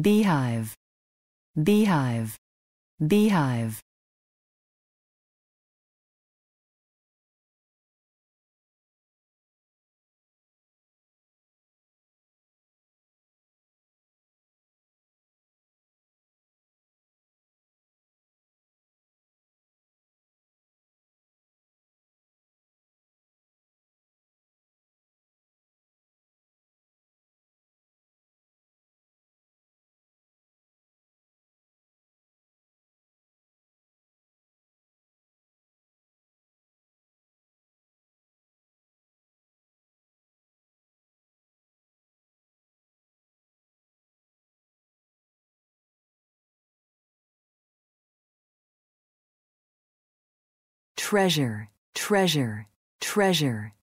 beehive, beehive, beehive. Treasure, treasure, treasure.